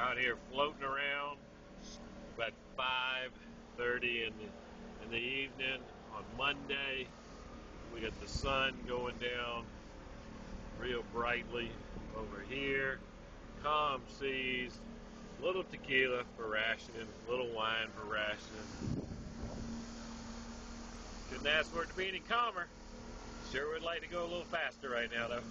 out here floating around about 5.30 in the, in the evening on Monday. We got the sun going down real brightly over here. Calm seas, little tequila for rationing, little wine for rationing. Couldn't ask for it to be any calmer. Sure would like to go a little faster right now though.